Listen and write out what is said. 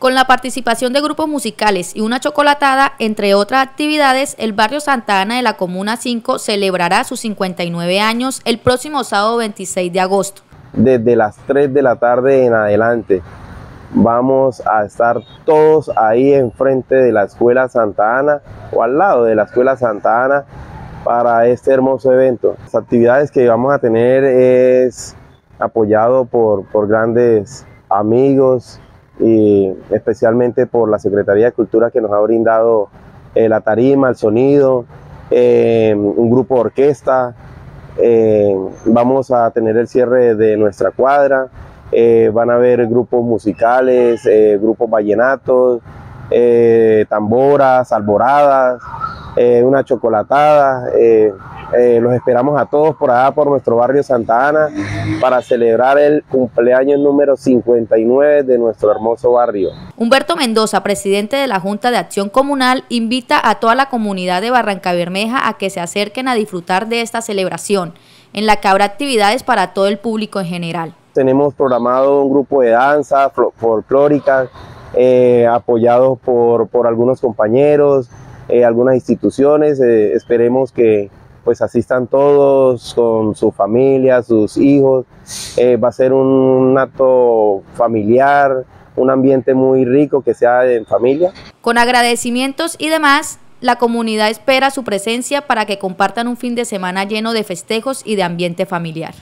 Con la participación de grupos musicales y una chocolatada, entre otras actividades, el barrio Santa Ana de la Comuna 5 celebrará sus 59 años el próximo sábado 26 de agosto. Desde las 3 de la tarde en adelante vamos a estar todos ahí enfrente de la Escuela Santa Ana o al lado de la Escuela Santa Ana para este hermoso evento. Las actividades que vamos a tener es apoyado por, por grandes amigos, y especialmente por la Secretaría de Cultura que nos ha brindado eh, la tarima, el sonido, eh, un grupo de orquesta. Eh, vamos a tener el cierre de nuestra cuadra. van a haber grupos musicales, grupos vallenatos, tamboras, alboradas, una chocolatada. Eh, los esperamos a todos por allá, por nuestro barrio Santa Ana, para celebrar el cumpleaños número 59 de nuestro hermoso barrio. Humberto Mendoza, presidente de la Junta de Acción Comunal, invita a toda la comunidad de Barranca Bermeja a que se acerquen a disfrutar de esta celebración, en la que habrá actividades para todo el público en general. Tenemos programado un grupo de danza folclórica, eh, apoyados por, por, algunos compañeros, eh, algunas instituciones. esperemos que pues asistan todos con su familia, sus hijos. Eh, va a ser un acto familiar, un ambiente muy rico que sea en familia. Con agradecimientos y demás, la comunidad espera su presencia para que compartan un fin de semana lleno de festejos y de ambiente familiar.